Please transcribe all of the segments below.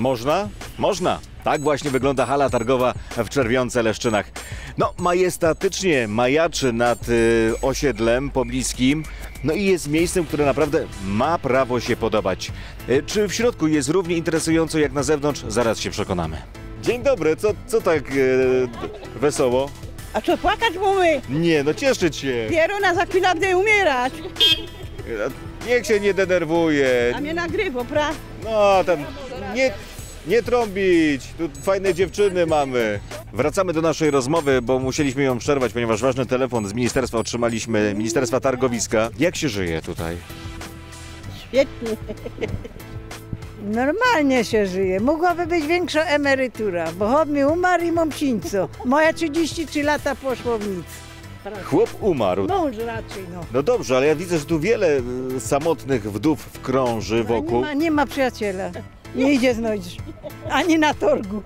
Można? Można. Tak właśnie wygląda hala targowa w Czerwionce Leszczynach. No, majestatycznie majaczy nad y, osiedlem pobliskim. No i jest miejscem, które naprawdę ma prawo się podobać. Y, czy w środku jest równie interesująco jak na zewnątrz? Zaraz się przekonamy. Dzień dobry, co, co tak y, wesoło? A co, płakać mamy? Nie, no cieszyć się. Pieruna za chwilę będzie umierać. Niech się nie denerwuje. A mnie nagrywa, pra? No, tam nie, nie trąbić. Tu fajne dziewczyny mamy. Wracamy do naszej rozmowy, bo musieliśmy ją przerwać, ponieważ ważny telefon z ministerstwa otrzymaliśmy, Ministerstwa Targowiska. Jak się żyje tutaj? Świetnie. Normalnie się żyje. Mogłaby być większa emerytura, bo chłop mi umarł i mam cińco. Moje 33 lata poszło w nic. Chłop umarł. Mąż raczej, no. No dobrze, ale ja widzę, że tu wiele y, samotnych wdów wkrąży Nie wokół. ma, nie ma przyjaciela. Nie idzie znaleźć. Ani na torgu.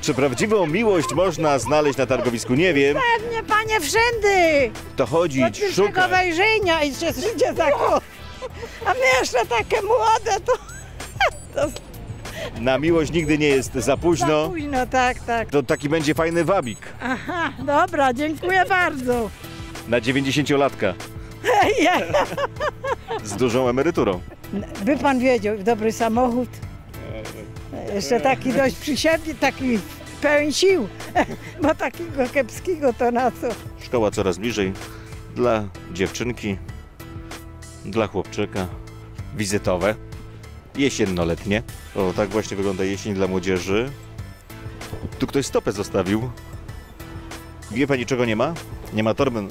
Czy prawdziwą miłość można znaleźć na targowisku? Nie wiem. Pewnie, panie, wszędy. To chodzić, Od szukać. wejrzenia i się życie zako. A my jeszcze takie młode, to Na miłość nigdy nie jest za za późno. późno, tak, tak. To taki będzie fajny wabik Aha, dobra, dziękuję bardzo. na 90-latka z dużą emeryturą. By pan wiedział, dobry samochód. Jeszcze taki dość przysiębny, taki pełen sił. Bo takiego kiepskiego to na co? Szkoła coraz bliżej dla dziewczynki, dla chłopczyka. Wizytowe, jesiennoletnie. O, tak właśnie wygląda jesień dla młodzieży. Tu ktoś stopę zostawił. Wie pani czego nie ma? Nie ma torby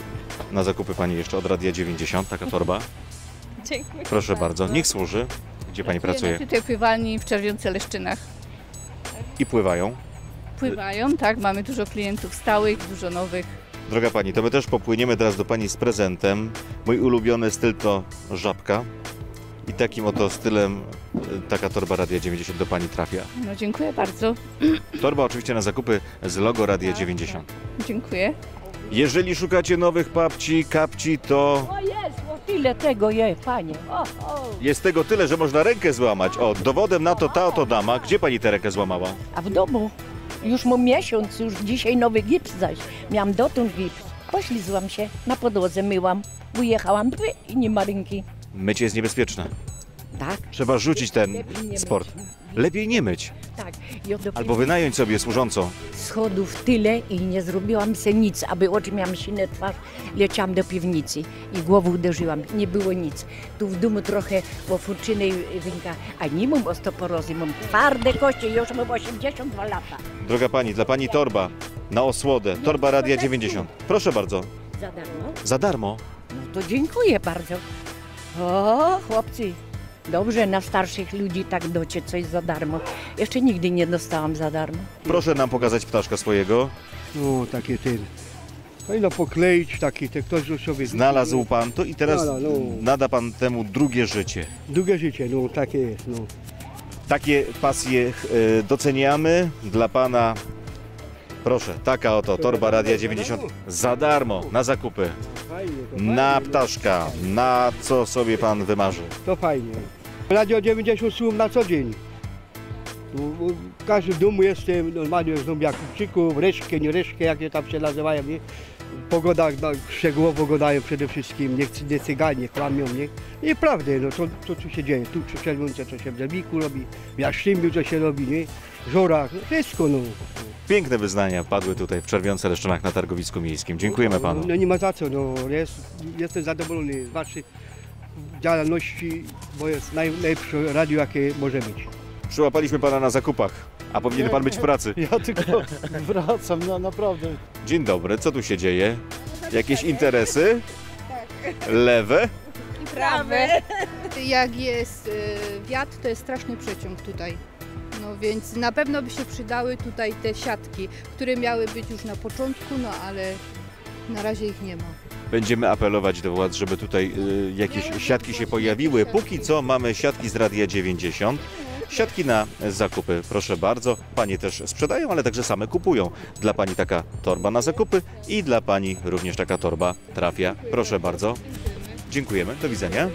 na zakupy pani jeszcze od Radia 90, taka torba. Dziękuję. Proszę bardzo, niech służy. Gdzie pani pracuje? Tutaj pływalni w Czerwionce Leszczynach. I pływają. Pływają, tak, mamy dużo klientów stałych, dużo nowych. Droga pani, to my też popłyniemy teraz do pani z prezentem. Mój ulubiony styl to żabka. I takim oto stylem y, taka torba Radia 90 do pani trafia. No dziękuję bardzo. Torba oczywiście na zakupy z logo Radia 90. Dziękuję. Jeżeli szukacie nowych papci, kapci, to Tyle tego je, panie. O, o. jest tego tyle, że można rękę złamać. O, dowodem na to ta oto dama. Gdzie pani tę rękę złamała? A w domu już mam miesiąc, już dzisiaj nowy gips zaś. Miałam dotąd gips. Poślizłam się, na podłodze myłam. Ujechałam dwie i nie ma ręki. Mycie jest niebezpieczne. Tak, Trzeba rzucić ten Lepiej nie sport. Lepiej nie myć. tak. Ja dopiero Albo wynająć sobie służącą. schodów tyle i nie zrobiłam se nic, aby oczy miałam sinę twarz. Leciałam do piwnicy i głową uderzyłam. Nie było nic. Tu w domu trochę po furczynej wynka, a nie mam osteoporozy, mam twarde kości, już mam 82 lata. Droga pani, dla pani torba na osłodę. Torba Radia 90. Proszę bardzo. Za darmo? Za darmo. No to dziękuję bardzo. O, chłopcy, dobrze na starszych ludzi tak docie coś za darmo. Jeszcze nigdy nie dostałam za darmo. Proszę nam pokazać ptaszka swojego. No, takie ten. Fajno pokleić, taki, te ktoś już sobie... Znalazł pan to i teraz No, no, no. nada pan temu drugie życie. Długie życie, no, takie jest, no. Takie pasje e, doceniamy dla pana. Proszę, taka oto torba Radia 90 za darmo na zakupy. Na ptaszka, na co sobie pan wymarzy. To fajnie. Radio 90 słucham na co dzień. W każdym domu jestem, normalnie znam Jakubczyków, reszkę, nie reszkę, jak je tam się nazywają, nie? Pogoda, no, szczegółowo gadają przede wszystkim, nie, nie cyganie, kłamią, nie? I prawdę, no to, to co się dzieje, tu przy Czerwonce, co się w Zelbiku robi, w Jaszczymbiu, co się robi, nie? W Żorach, no, wszystko, no. Piękne wyznania padły tutaj w Czerwionce Leszczynach na targowisku miejskim. Dziękujemy panu. No nie ma za co, no jest, jestem zadowolony z waszej działalności, bo jest naj, najlepsze radio, jakie może być. Przyłapaliśmy pana na zakupach, a powinien pan być w pracy. Ja tylko wracam, no naprawdę. Dzień dobry, co tu się dzieje? Jakieś interesy? Lewe? prawe. Jak jest y, wiatr, to jest straszny przeciąg tutaj. No więc na pewno by się przydały tutaj te siatki, które miały być już na początku, no ale na razie ich nie ma. Będziemy apelować do władz, żeby tutaj y, jakieś siatki się pojawiły. Póki co mamy siatki z Radia 90. Siatki na zakupy, proszę bardzo. Panie też sprzedają, ale także same kupują. Dla pani taka torba na zakupy i dla pani również taka torba trafia. Proszę bardzo. Dziękujemy, do widzenia.